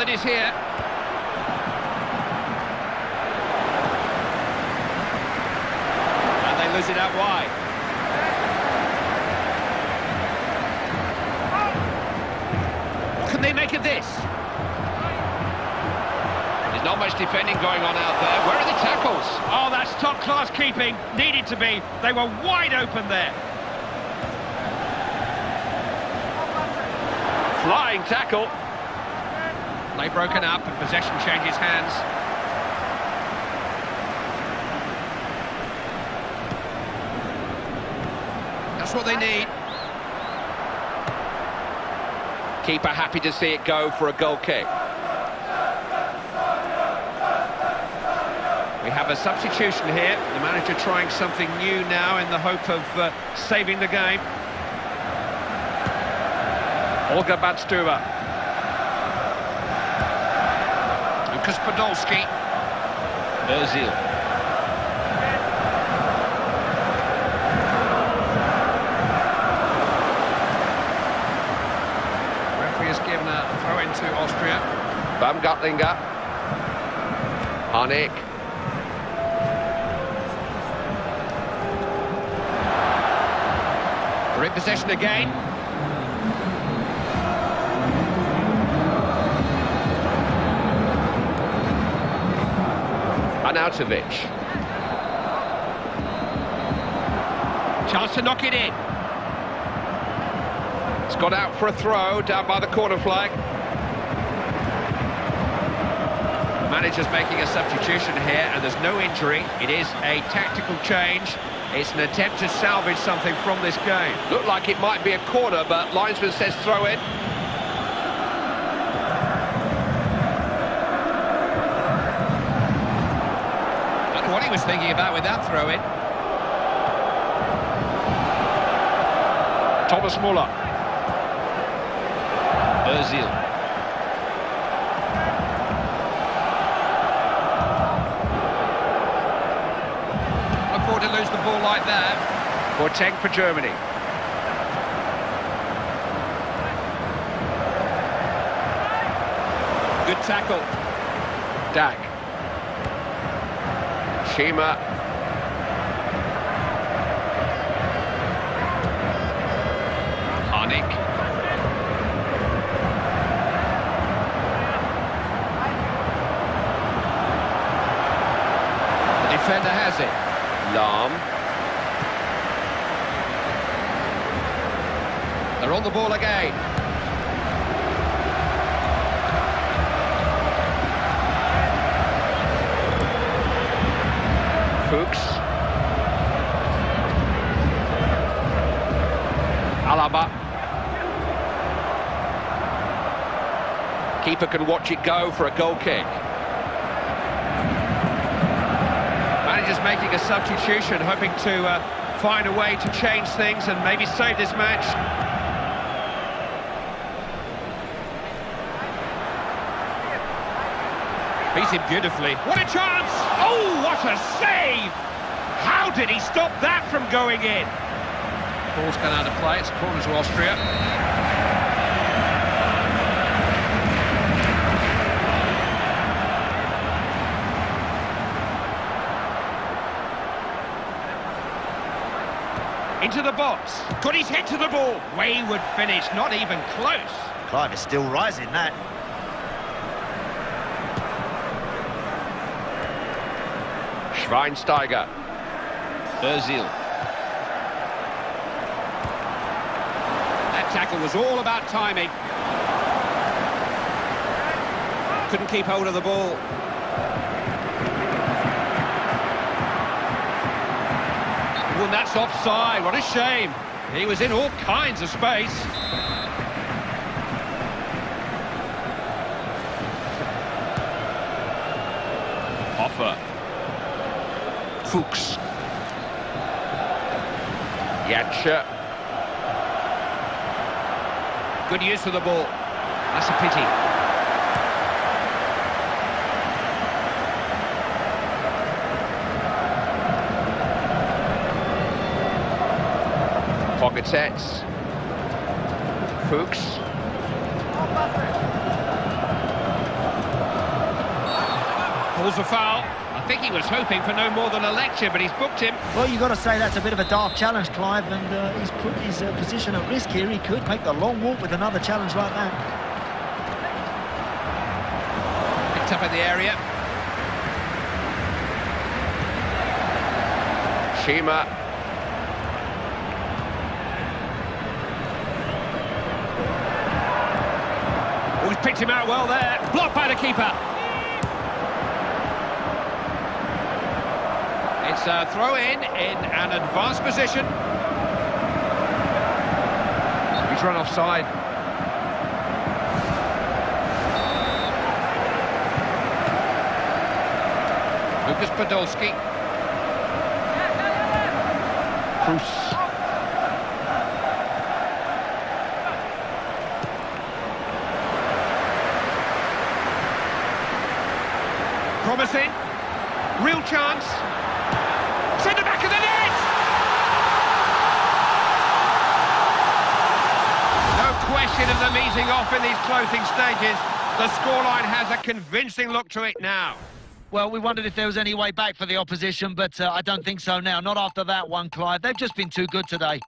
possibilities here. And they lose it out wide. What can they make of this? There's not much defending going on out there. Where are the tackles? Oh, that's top-class keeping. Needed to be. They were wide open there. Flying tackle. Play broken up and possession changes hands. That's what they need. Keeper happy to see it go for a goal kick. We have a substitution here. The manager trying something new now in the hope of uh, saving the game. Holger Badstuber. Lukas Podolski. Ozil. Referee has given a throw into Austria. Baumgartlinger. Harnik. They're in possession again. Arnautovic. Chance to knock it in. It's got out for a throw down by the corner flag. Manager's making a substitution here and there's no injury. It is a tactical change. It's an attempt to salvage something from this game. Looked like it might be a corner, but linesman says throw in. What he was thinking about with that throw in. Thomas Muller. Ozil. Can't afford to lose the ball like that. Boateng for Germany. Good tackle. Dak. Schiemer. Harnik. The defender has it. Lahm. They're on the ball again. Fuchs. Alaba. Keeper can watch it go for a goal kick. Manager's making a substitution, hoping to uh, find a way to change things and maybe save this match. Beats him beautifully. What a chance! Oh, what a save! How did he stop that from going in? Ball's gone out of play. It's a corner to Austria. Into the box. Got his head to the ball. Wayward finish, not even close. Clive is still rising, that. Schweinsteiger. Ozil. That tackle was all about timing. Couldn't keep hold of the ball. Well, that's offside. What a shame. He was in all kinds of space. Offer. Fuchs. Jantscher. Good use of the ball. That's a pity. Pogatetz. Fuchs. Calls a foul. I think he was hoping for no more than a lecture, but he's booked him. Well, you've got to say that's a bit of a daft challenge, Clive, and uh, he's put his uh, position at risk here. He could make the long walk with another challenge like that. Picked up in the area. Schiemer. Oh, he's picked him out well there. Blocked by the keeper. It's a throw in in an advanced position. He's run offside. Lukas Podolski. Kroos. Promising. Real chance. Centre back of the net! No of them easing off in these closing stages. The scoreline has a convincing look to it now. Well, we wondered if there was any way back for the opposition, but uh, I don't think so now. Not after that one, Clive. They've just been too good today.